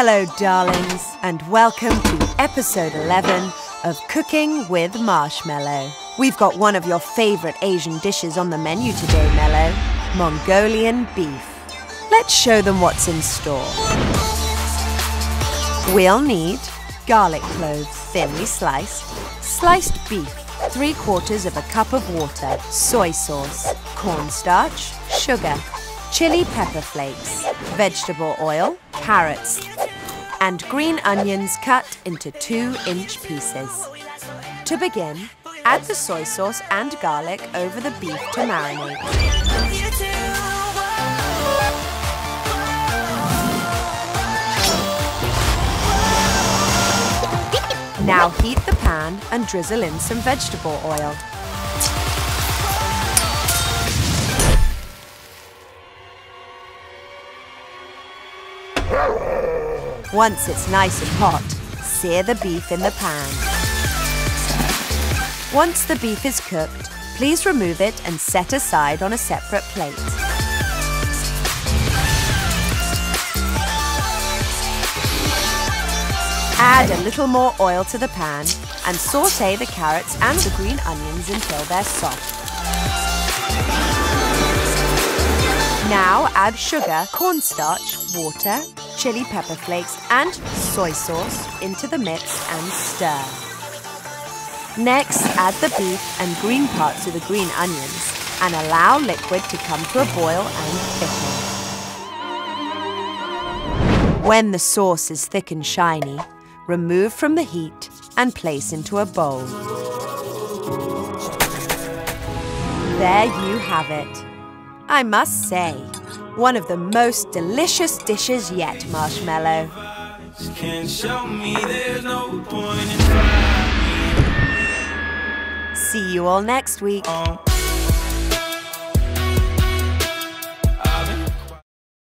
Hello, darlings, and welcome to episode 11 of Cooking with Marshmello. We've got one of your favourite Asian dishes on the menu today, Mello Mongolian beef. Let's show them what's in store. We'll need garlic cloves, thinly sliced, sliced beef, 3 quarters of a cup of water, soy sauce, cornstarch, sugar, chili pepper flakes, vegetable oil, carrots, and green onions cut into 2-inch pieces. To begin, add the soy sauce and garlic over the beef to marinate. Now heat the pan and drizzle in some vegetable oil. Once it's nice and hot, sear the beef in the pan. Once the beef is cooked, please remove it and set aside on a separate plate. Add a little more oil to the pan and saute the carrots and the green onions until they're soft. Now add sugar, cornstarch, water, chili pepper flakes and soy sauce into the mix and stir. Next, add the beef and green parts of the green onions and allow liquid to come to a boil and thicken. When the sauce is thick and shiny, remove from the heat and place into a bowl. There you have it. I must say, one of the most delicious dishes yet, Marshmello. See you all next week.